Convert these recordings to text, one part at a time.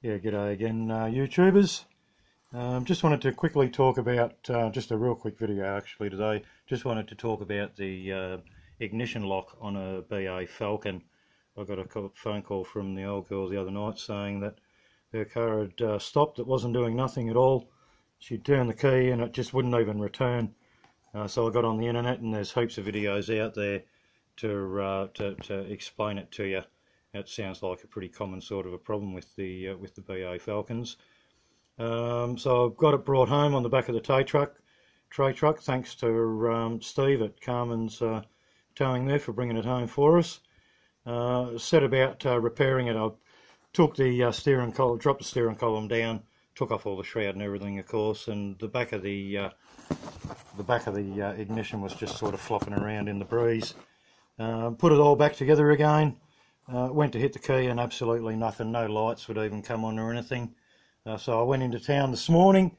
Yeah, g'day again, uh, YouTubers. Um, just wanted to quickly talk about, uh, just a real quick video actually today, just wanted to talk about the uh, ignition lock on a BA Falcon. I got a phone call from the old girl the other night saying that her car had uh, stopped, it wasn't doing nothing at all. She'd turned the key and it just wouldn't even return. Uh, so I got on the internet and there's heaps of videos out there to, uh, to, to explain it to you. That sounds like a pretty common sort of a problem with the uh, with the BA Falcons. Um, so I've got it brought home on the back of the tow truck, tray truck. Thanks to um, Steve at Carmen's uh, Towing there for bringing it home for us. Uh, set about uh, repairing it. I took the uh, steering column, dropped the steering column down, took off all the shroud and everything, of course, and the back of the uh, the back of the ignition was just sort of flopping around in the breeze. put it all back together again. Uh, went to hit the key and absolutely nothing, no lights would even come on or anything. Uh, so I went into town this morning,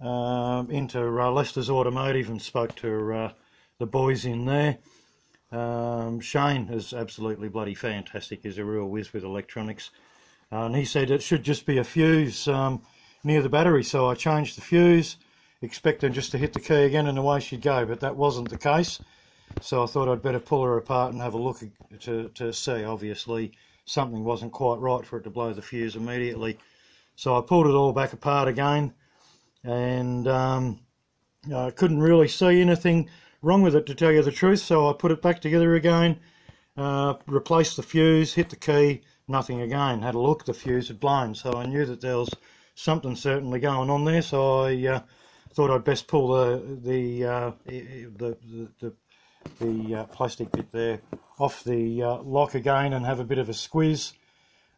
um, into uh, Lester's Automotive and spoke to uh, the boys in there. Um, Shane is absolutely bloody fantastic, he's a real whiz with electronics. and he said it should just be a fuse um, near the battery, so I changed the fuse, expecting just to hit the key again and away she'd go, but that wasn't the case. So I thought I'd better pull her apart and have a look to, to see. Obviously, something wasn't quite right for it to blow the fuse immediately. So I pulled it all back apart again and um, I couldn't really see anything wrong with it to tell you the truth. So I put it back together again, uh, replaced the fuse, hit the key, nothing again. Had a look, the fuse had blown. So I knew that there was something certainly going on there. So I uh, thought I'd best pull the the, uh, the, the, the the uh, plastic bit there off the uh, lock again and have a bit of a squeeze.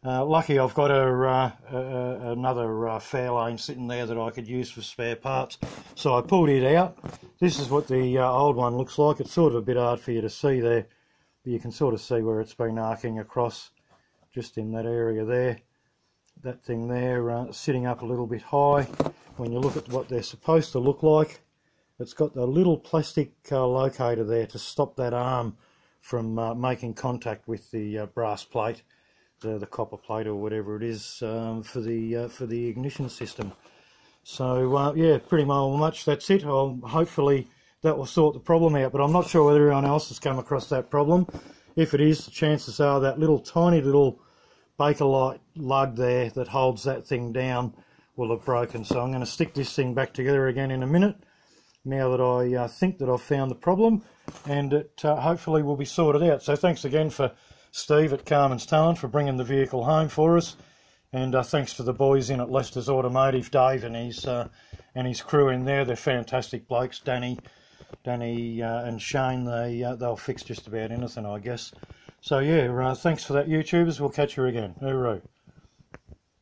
Uh, lucky I've got a, uh, another uh, Fairlane sitting there that I could use for spare parts. So I pulled it out. This is what the uh, old one looks like. It's sort of a bit hard for you to see there. But you can sort of see where it's been arcing across just in that area there. That thing there sitting up a little bit high. When you look at what they're supposed to look like, it's got the little plastic uh, locator there to stop that arm from uh, making contact with the uh, brass plate, the, the copper plate or whatever it is um, for the uh, for the ignition system. So uh, yeah, pretty much that's it. I'll, hopefully that will sort the problem out, but I'm not sure whether anyone else has come across that problem. If it is, the chances are that little tiny little Bakelite lug there that holds that thing down will have broken. So I'm going to stick this thing back together again in a minute now that I uh, think that I've found the problem and it uh, hopefully will be sorted out. So thanks again for Steve at Carmen's Talent for bringing the vehicle home for us and uh, thanks to the boys in at Lester's Automotive, Dave and his uh, and his crew in there. They're fantastic blokes, Danny, Danny uh, and Shane. They uh, they'll fix just about anything, I guess. So yeah, thanks for that, YouTubers. We'll catch you again. Hooroo.